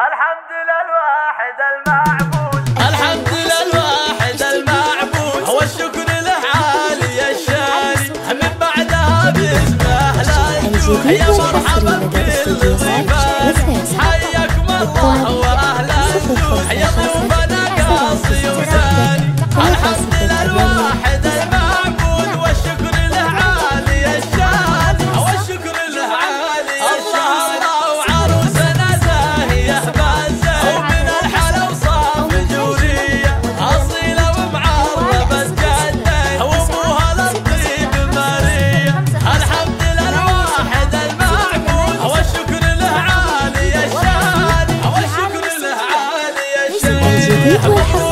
الحمد للواحد المعبود. الحمد للواحد المعبود. هو له عالي الشان من بعدها باسمه أهلا يا مرحبا بكل صفات حياكم الله وأهلا. يا ضيوفنا قاصي وساني الحمد yeah.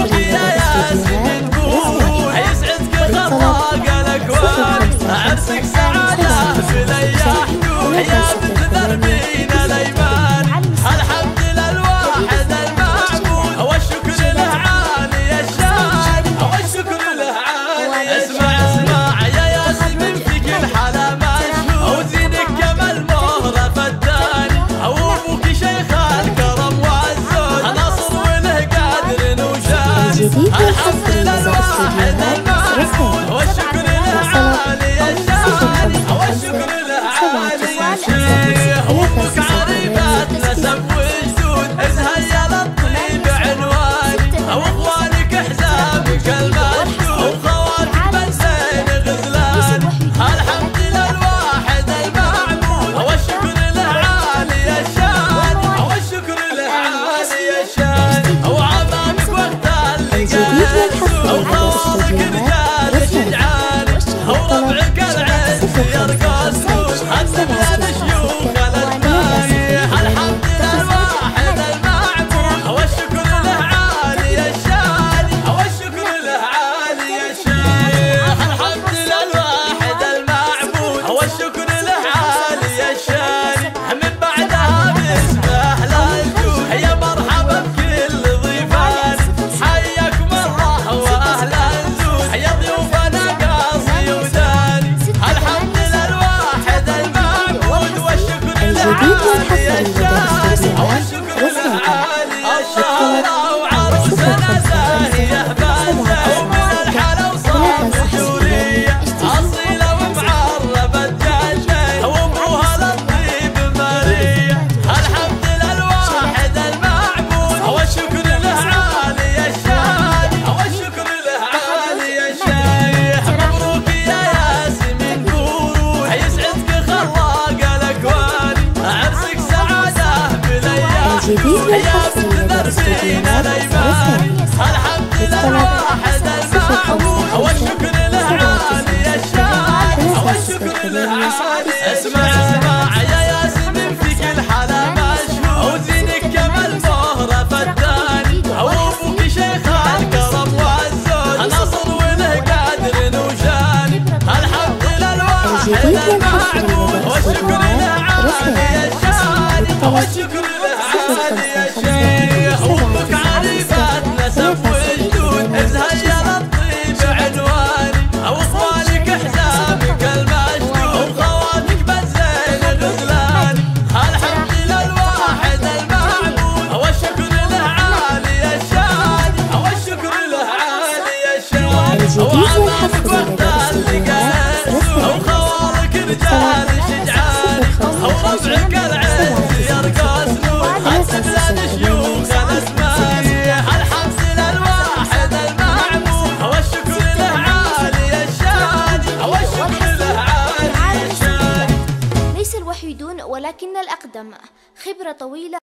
真的 والشكر الهادي يا شيخ وامك عريفاتنا سب الجود ازهج يا لطيف عنواني أو اخوانك احزابك المشدود خواتك بزين غزلاني الحمد للواحد المعبود أو الشكر له عالي يا شادي أو الشكر له عالي يا شادي وعطاك وحدك ولكن الأقدم خبرة طويلة